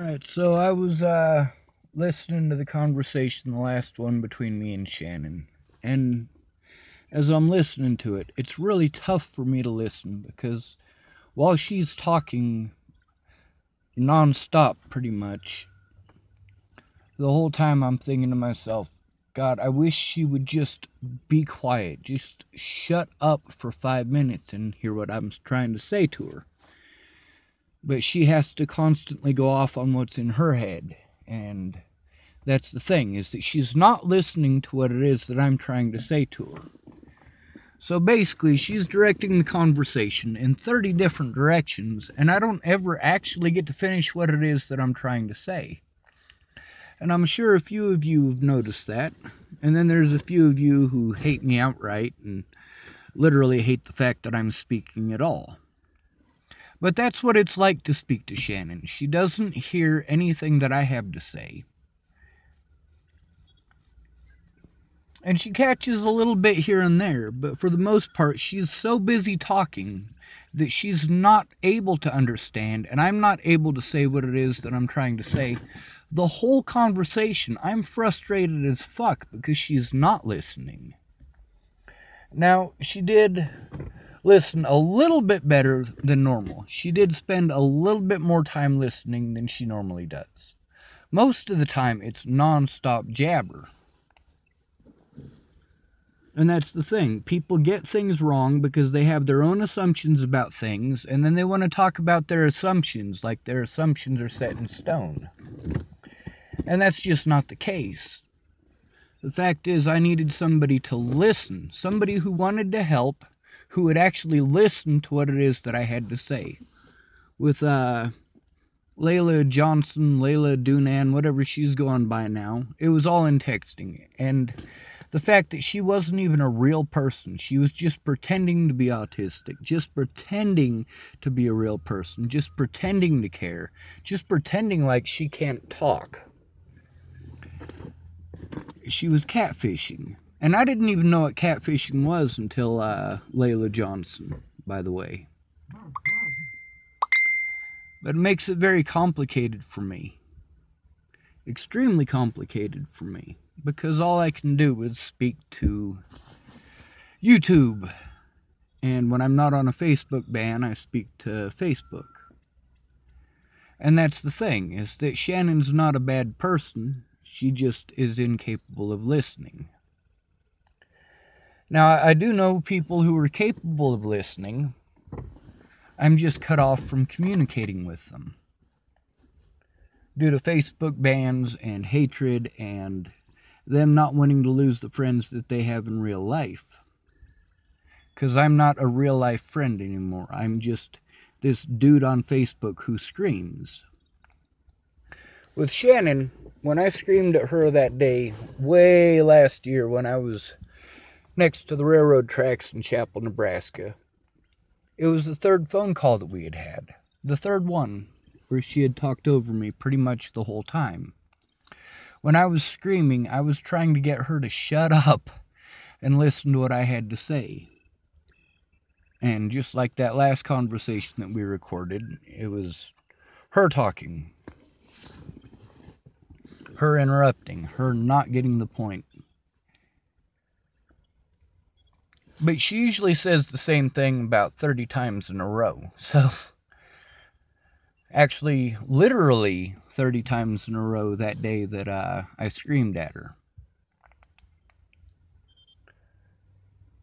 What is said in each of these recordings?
Alright, so I was uh, listening to the conversation, the last one between me and Shannon. And as I'm listening to it, it's really tough for me to listen because while she's talking nonstop pretty much, the whole time I'm thinking to myself, God, I wish she would just be quiet. Just shut up for five minutes and hear what I'm trying to say to her but she has to constantly go off on what's in her head and that's the thing is that she's not listening to what it is that I'm trying to say to her. So basically, she's directing the conversation in 30 different directions, and I don't ever actually get to finish what it is that I'm trying to say. And I'm sure a few of you have noticed that. And then there's a few of you who hate me outright and literally hate the fact that I'm speaking at all. But that's what it's like to speak to Shannon. She doesn't hear anything that I have to say. And she catches a little bit here and there, but for the most part, she's so busy talking that she's not able to understand, and I'm not able to say what it is that I'm trying to say. The whole conversation, I'm frustrated as fuck because she's not listening. Now, she did listen a little bit better than normal. She did spend a little bit more time listening than she normally does. Most of the time, it's non-stop jabber. And that's the thing. People get things wrong because they have their own assumptions about things, and then they want to talk about their assumptions like their assumptions are set in stone. And that's just not the case. The fact is, I needed somebody to listen, somebody who wanted to help, who would actually listen to what it is that I had to say. With uh, Layla Johnson, Layla Dunan, whatever she's going by now, it was all in texting. And the fact that she wasn't even a real person, she was just pretending to be autistic, just pretending to be a real person, just pretending to care, just pretending like she can't talk. She was catfishing. And I didn't even know what catfishing was until uh, Layla Johnson, by the way. But it makes it very complicated for me. Extremely complicated for me. Because all I can do is speak to YouTube. And when I'm not on a Facebook ban, I speak to Facebook. And that's the thing, is that Shannon's not a bad person. She just is incapable of listening. Now, I do know people who are capable of listening. I'm just cut off from communicating with them. Due to Facebook bans and hatred and them not wanting to lose the friends that they have in real life. Because I'm not a real life friend anymore. I'm just this dude on Facebook who screams. With Shannon, when I screamed at her that day, way last year when I was next to the railroad tracks in Chappell, Nebraska. It was the third phone call that we had had. The third one, where she had talked over me pretty much the whole time. When I was screaming, I was trying to get her to shut up and listen to what I had to say. And just like that last conversation that we recorded, it was her talking, her interrupting, her not getting the point. But she usually says the same thing about 30 times in a row. So, actually, literally 30 times in a row that day that uh, I screamed at her.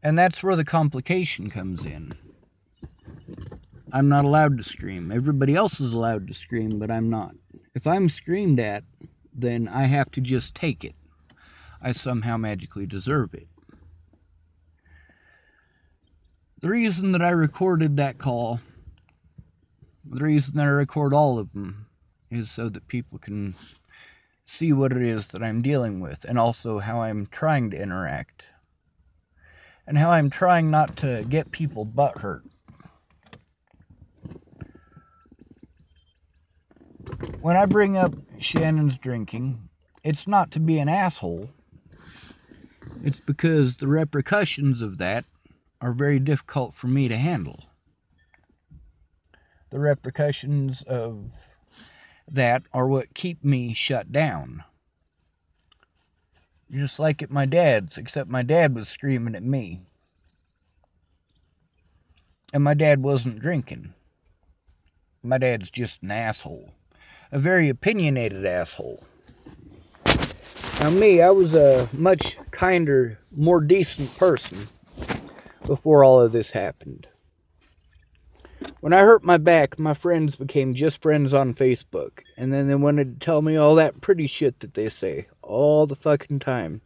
And that's where the complication comes in. I'm not allowed to scream. Everybody else is allowed to scream, but I'm not. If I'm screamed at, then I have to just take it. I somehow magically deserve it. The reason that I recorded that call, the reason that I record all of them, is so that people can see what it is that I'm dealing with and also how I'm trying to interact and how I'm trying not to get people butt hurt. When I bring up Shannon's drinking, it's not to be an asshole. It's because the repercussions of that are very difficult for me to handle. The repercussions of that are what keep me shut down. Just like at my dad's, except my dad was screaming at me. And my dad wasn't drinking. My dad's just an asshole. A very opinionated asshole. Now, me, I was a much kinder, more decent person before all of this happened. When I hurt my back, my friends became just friends on Facebook. And then they wanted to tell me all that pretty shit that they say all the fucking time.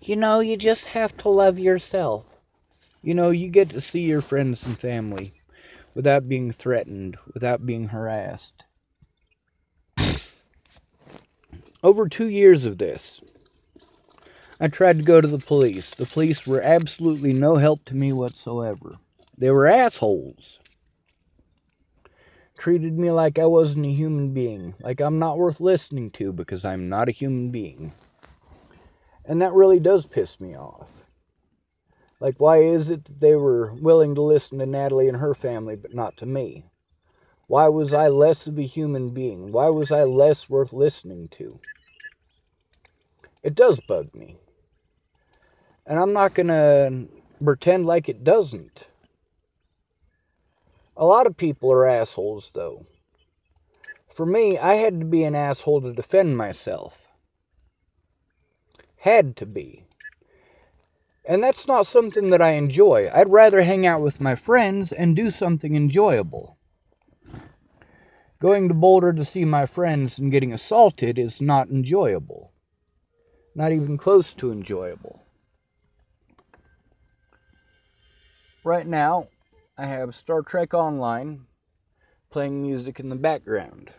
You know, you just have to love yourself. You know, you get to see your friends and family without being threatened, without being harassed. Over two years of this, I tried to go to the police. The police were absolutely no help to me whatsoever. They were assholes treated me like I wasn't a human being, like I'm not worth listening to because I'm not a human being. And that really does piss me off. Like, why is it that they were willing to listen to Natalie and her family, but not to me? Why was I less of a human being? Why was I less worth listening to? It does bug me. And I'm not going to pretend like it doesn't. A lot of people are assholes, though. For me, I had to be an asshole to defend myself. Had to be. And that's not something that I enjoy. I'd rather hang out with my friends and do something enjoyable. Going to Boulder to see my friends and getting assaulted is not enjoyable. Not even close to enjoyable. Right now, I have Star Trek Online playing music in the background.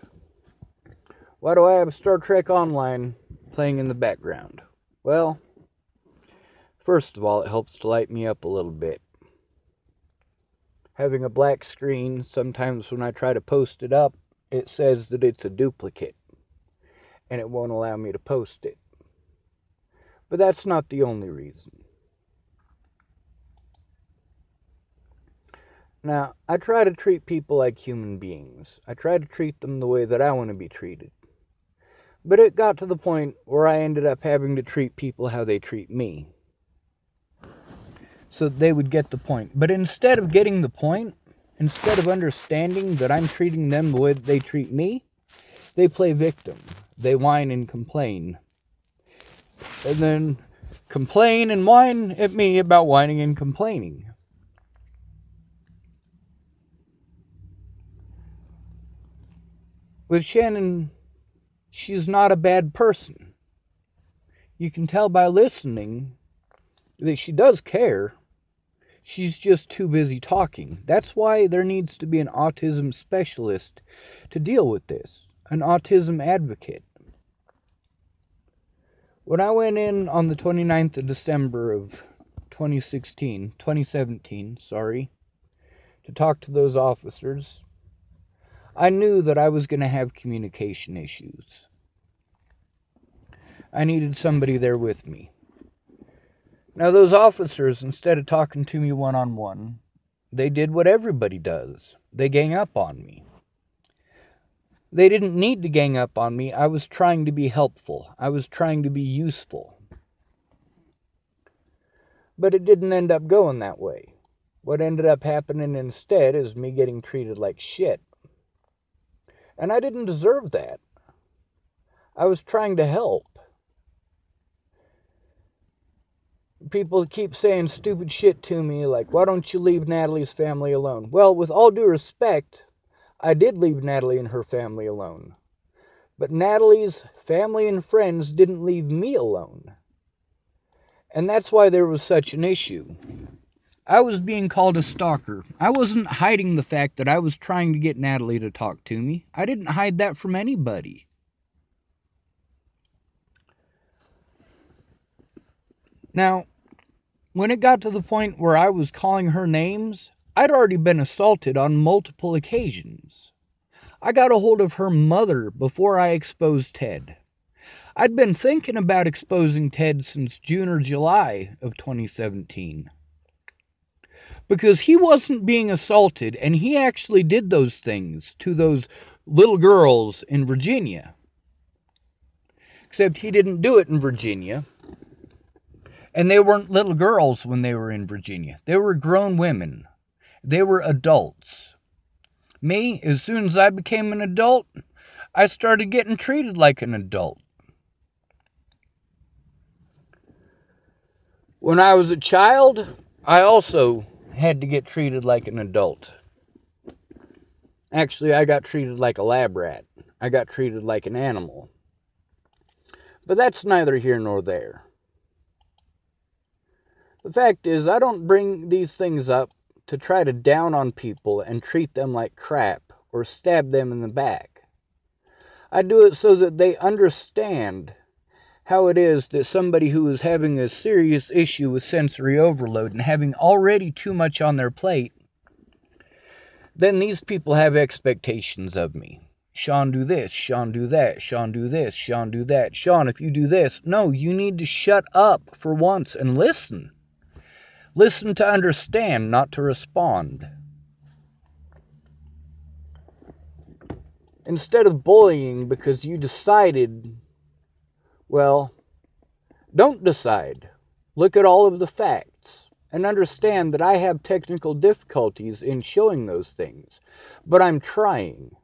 Why do I have Star Trek Online playing in the background? Well, first of all, it helps to light me up a little bit. Having a black screen, sometimes when I try to post it up, it says that it's a duplicate and it won't allow me to post it. But that's not the only reason. Now, I try to treat people like human beings. I try to treat them the way that I want to be treated. But it got to the point where I ended up having to treat people how they treat me. So they would get the point. But instead of getting the point, instead of understanding that I'm treating them the way that they treat me, they play victim. They whine and complain. And then complain and whine at me about whining and complaining. With Shannon, she's not a bad person. You can tell by listening that she does care. She's just too busy talking. That's why there needs to be an autism specialist to deal with this, an autism advocate. When I went in on the 29th of December of 2016, 2017, sorry, to talk to those officers, I knew that I was going to have communication issues. I needed somebody there with me. Now, those officers, instead of talking to me one on one, they did what everybody does they gang up on me. They didn't need to gang up on me. I was trying to be helpful, I was trying to be useful. But it didn't end up going that way. What ended up happening instead is me getting treated like shit. And I didn't deserve that. I was trying to help. People keep saying stupid shit to me, like, why don't you leave Natalie's family alone? Well, with all due respect, I did leave Natalie and her family alone. But Natalie's family and friends didn't leave me alone. And that's why there was such an issue. I was being called a stalker. I wasn't hiding the fact that I was trying to get Natalie to talk to me. I didn't hide that from anybody. Now, when it got to the point where I was calling her names, I'd already been assaulted on multiple occasions. I got a hold of her mother before I exposed Ted. I'd been thinking about exposing Ted since June or July of 2017 because he wasn't being assaulted and he actually did those things to those little girls in Virginia. Except he didn't do it in Virginia. And they weren't little girls when they were in Virginia. They were grown women. They were adults. Me, as soon as I became an adult, I started getting treated like an adult. When I was a child, I also had to get treated like an adult. Actually, I got treated like a lab rat. I got treated like an animal. But that's neither here nor there. The fact is, I don't bring these things up to try to down on people and treat them like crap or stab them in the back. I do it so that they understand how it is that somebody who is having a serious issue with sensory overload and having already too much on their plate, then these people have expectations of me. Shawn, do this. Shawn, do that. Shawn, do this. Shawn, do that. Shawn, if you do this. No, you need to shut up for once and listen. Listen to understand, not to respond. Instead of bullying because you decided, well, don't decide. Look at all of the facts and understand that I have technical difficulties in showing those things, but I'm trying.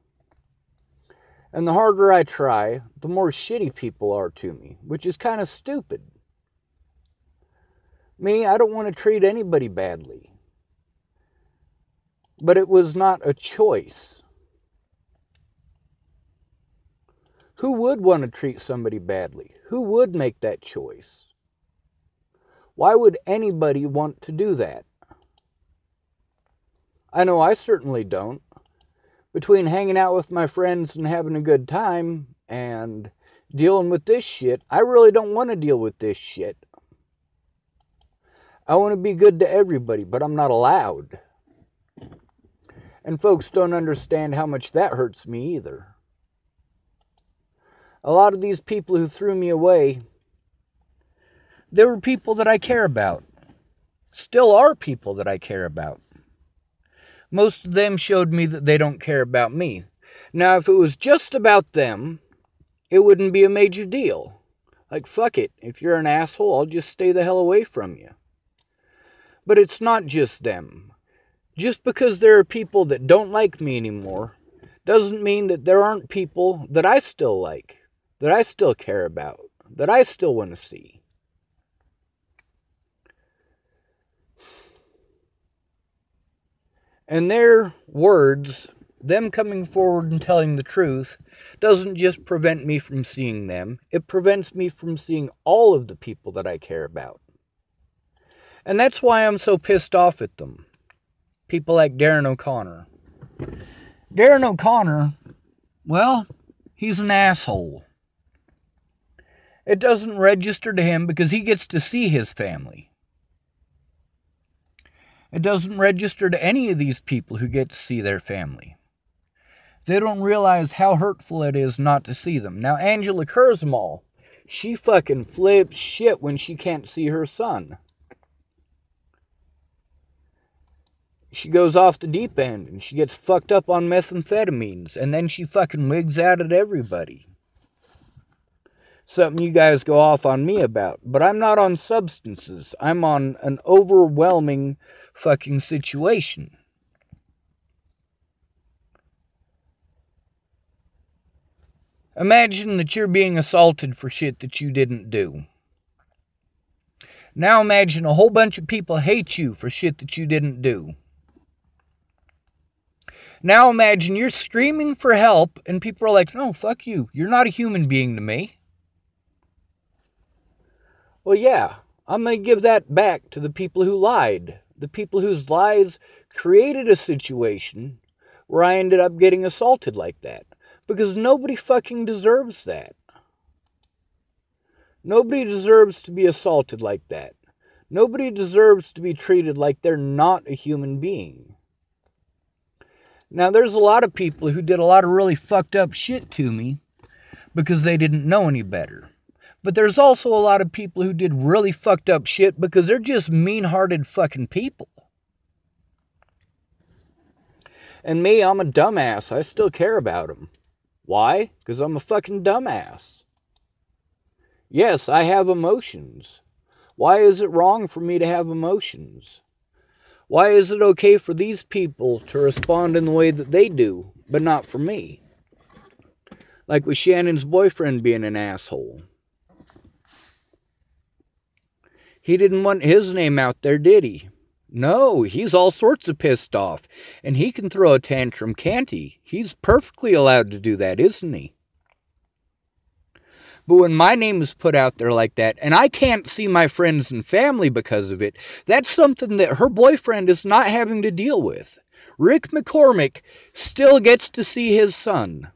And the harder I try, the more shitty people are to me, which is kind of stupid. Me, I don't want to treat anybody badly. But it was not a choice. Who would want to treat somebody badly? Who would make that choice? Why would anybody want to do that? I know I certainly don't. Between hanging out with my friends and having a good time and dealing with this shit, I really don't want to deal with this shit. I want to be good to everybody, but I'm not allowed. And folks don't understand how much that hurts me either. A lot of these people who threw me away, they were people that I care about. Still are people that I care about. Most of them showed me that they don't care about me. Now, if it was just about them, it wouldn't be a major deal. Like, fuck it. If you're an asshole, I'll just stay the hell away from you. But it's not just them. Just because there are people that don't like me anymore doesn't mean that there aren't people that I still like, that I still care about, that I still want to see. And their words, them coming forward and telling the truth, doesn't just prevent me from seeing them, it prevents me from seeing all of the people that I care about. And that's why I'm so pissed off at them. People like Darren O'Connor. Darren O'Connor, well, he's an asshole. It doesn't register to him because he gets to see his family. It doesn't register to any of these people who get to see their family. They don't realize how hurtful it is not to see them. Now, Angela Kurzweil, she fucking flips shit when she can't see her son. she goes off the deep end and she gets fucked up on methamphetamines and then she fucking wigs out at everybody. Something you guys go off on me about. But I'm not on substances. I'm on an overwhelming fucking situation. Imagine that you're being assaulted for shit that you didn't do. Now imagine a whole bunch of people hate you for shit that you didn't do. Now imagine you're screaming for help and people are like, no, fuck you. You're not a human being to me. Well, yeah, I'm going to give that back to the people who lied. The people whose lies created a situation where I ended up getting assaulted like that. Because nobody fucking deserves that. Nobody deserves to be assaulted like that. Nobody deserves to be treated like they're not a human being. Now, there's a lot of people who did a lot of really fucked up shit to me because they didn't know any better. But there's also a lot of people who did really fucked up shit because they're just mean hearted fucking people. And me, I'm a dumbass. I still care about them. Why? Because I'm a fucking dumbass. Yes, I have emotions. Why is it wrong for me to have emotions? Why is it okay for these people to respond in the way that they do, but not for me? Like with Shannon's boyfriend being an asshole. He didn't want his name out there, did he? No, he's all sorts of pissed off. And he can throw a tantrum, can't he? He's perfectly allowed to do that, isn't he? But when my name is put out there like that, and I can't see my friends and family because of it, that's something that her boyfriend is not having to deal with. Rick McCormick still gets to see his son.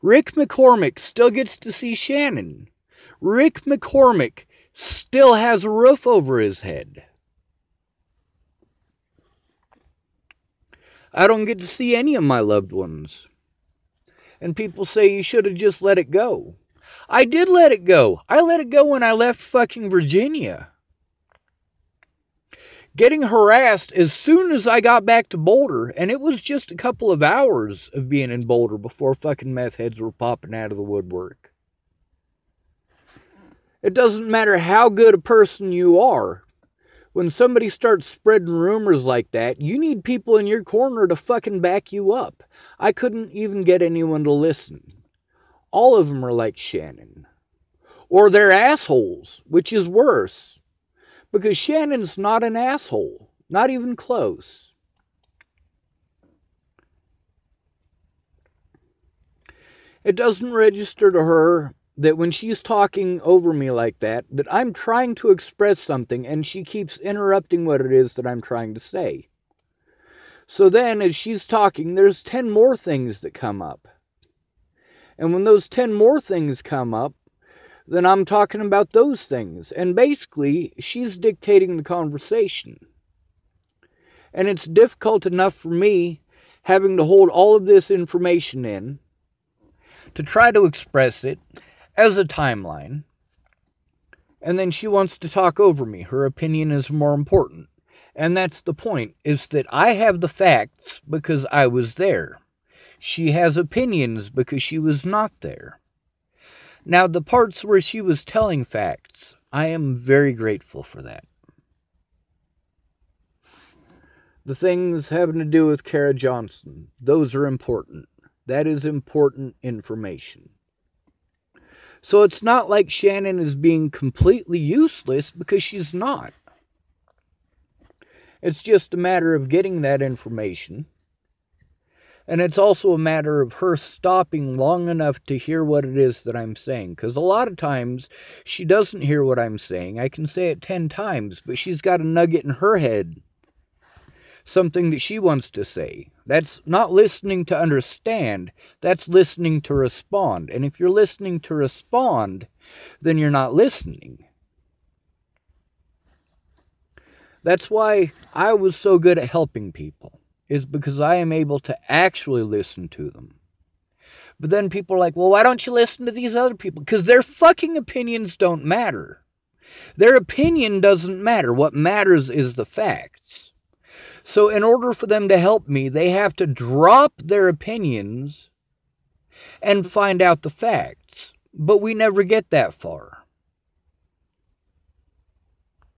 Rick McCormick still gets to see Shannon. Rick McCormick still has a roof over his head. I don't get to see any of my loved ones. And people say you should have just let it go. I did let it go. I let it go when I left fucking Virginia. Getting harassed as soon as I got back to Boulder, and it was just a couple of hours of being in Boulder before fucking meth heads were popping out of the woodwork. It doesn't matter how good a person you are. When somebody starts spreading rumors like that, you need people in your corner to fucking back you up. I couldn't even get anyone to listen all of them are like Shannon. Or they're assholes, which is worse. Because Shannon's not an asshole, not even close. It doesn't register to her that when she's talking over me like that, that I'm trying to express something and she keeps interrupting what it is that I'm trying to say. So then, as she's talking, there's 10 more things that come up. And when those 10 more things come up, then I'm talking about those things. And basically, she's dictating the conversation. And it's difficult enough for me having to hold all of this information in to try to express it as a timeline. And then she wants to talk over me. Her opinion is more important. And that's the point, is that I have the facts because I was there. She has opinions because she was not there. Now, the parts where she was telling facts, I am very grateful for that. The things having to do with Kara Johnson, those are important. That is important information. So it's not like Shannon is being completely useless because she's not. It's just a matter of getting that information and it's also a matter of her stopping long enough to hear what it is that I'm saying. Because a lot of times she doesn't hear what I'm saying. I can say it 10 times, but she's got a nugget in her head. Something that she wants to say. That's not listening to understand, that's listening to respond. And if you're listening to respond, then you're not listening. That's why I was so good at helping people is because I am able to actually listen to them. But then people are like, well, why don't you listen to these other people? Because their fucking opinions don't matter. Their opinion doesn't matter. What matters is the facts. So, in order for them to help me, they have to drop their opinions and find out the facts. But we never get that far.